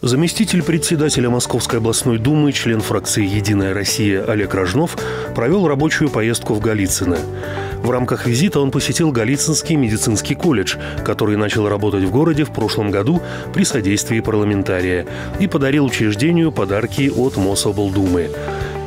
Заместитель председателя Московской областной думы, член фракции «Единая Россия» Олег Рожнов провел рабочую поездку в Голицыно. В рамках визита он посетил Голицынский медицинский колледж, который начал работать в городе в прошлом году при содействии парламентария, и подарил учреждению подарки от Мособлдумы.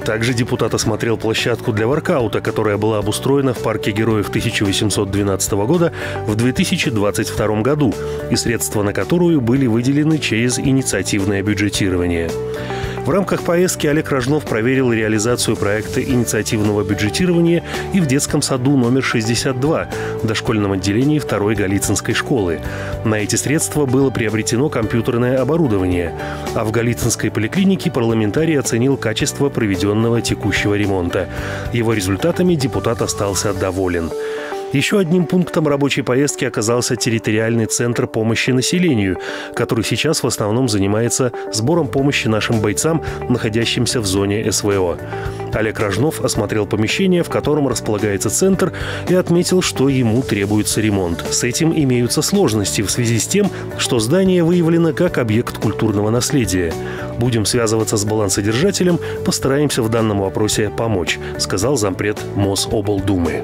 Также депутат осмотрел площадку для воркаута, которая была обустроена в Парке Героев 1812 года в 2022 году, и средства на которую были выделены через инициативное бюджетирование. В рамках поездки Олег Рожнов проверил реализацию проекта инициативного бюджетирования и в детском саду номер 62, дошкольном отделении второй Голицынской школы. На эти средства было приобретено компьютерное оборудование, а в Голицынской поликлинике парламентарий оценил качество проведенного текущего ремонта. Его результатами депутат остался доволен. Еще одним пунктом рабочей поездки оказался территориальный центр помощи населению, который сейчас в основном занимается сбором помощи нашим бойцам, находящимся в зоне СВО. Олег Рожнов осмотрел помещение, в котором располагается центр, и отметил, что ему требуется ремонт. С этим имеются сложности в связи с тем, что здание выявлено как объект культурного наследия. Будем связываться с балансодержателем, постараемся в данном вопросе помочь, сказал зампред Мособлдумы.